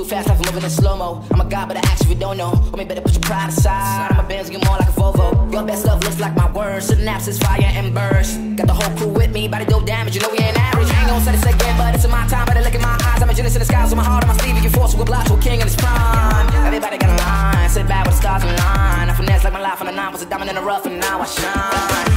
too fast, like I'm moving in slow mo. I'm a god, but I actually don't know. Homie, better put your pride aside. My bands get more like a Volvo. Your best stuff looks like my words. Synapses, fire, and burst. Got the whole crew with me, body do damage. You know we ain't average. I ain't gonna say this again, but it's in my time. Better look in my eyes. I'm a genius in the skies, so my heart on my sleeve. You can force to a block to king in his prime. Everybody got a line, sit back with the stars in line. I finesse like my life on the nine, was a diamond in the rough, and now I shine.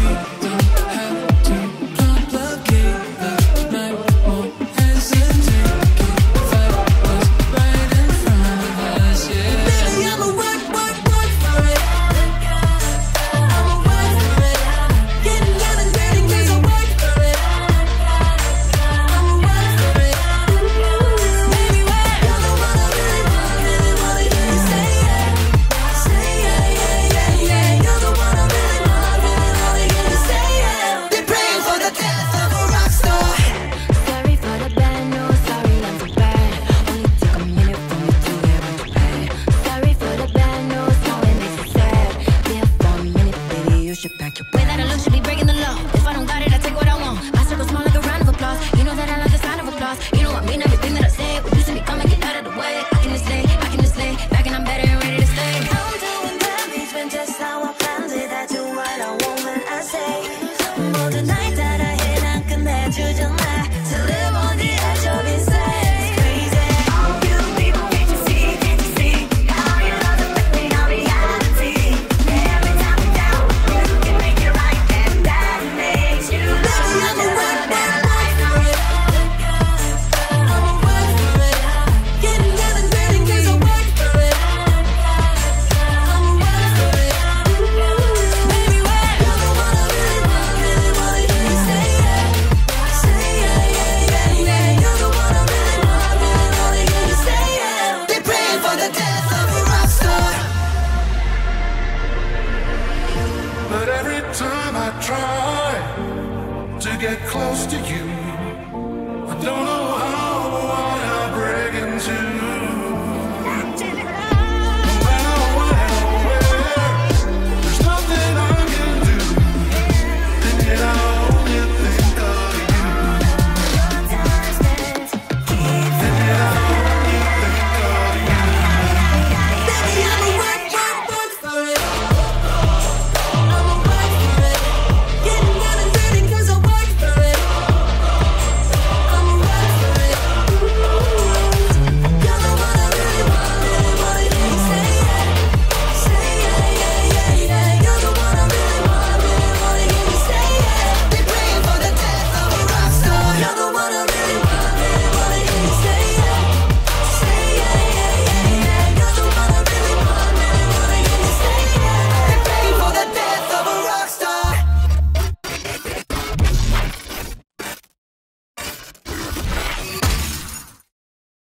I try to get close to you.